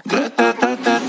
da, da, da, da.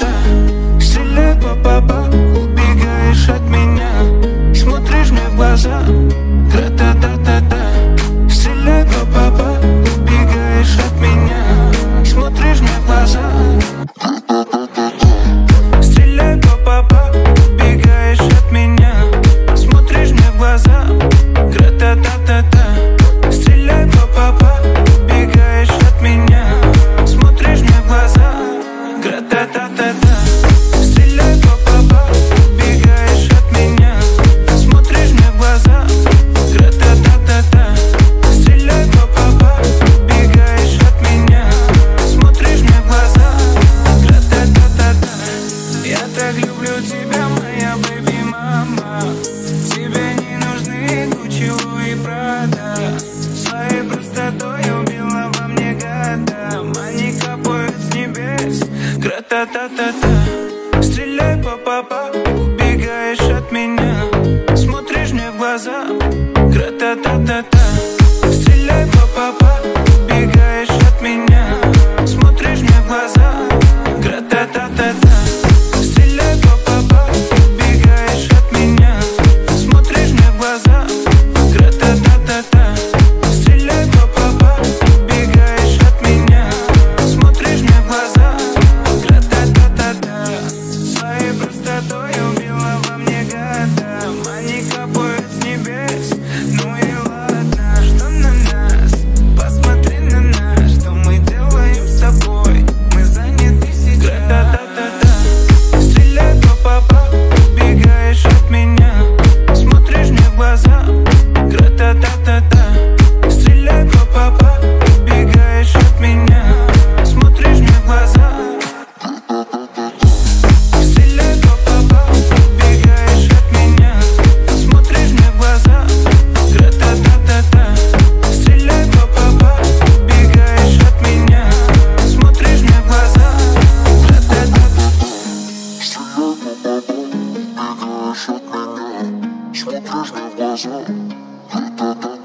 acasă Grătă, tă, tă, Smokers, my buzzer. Hey, da, da.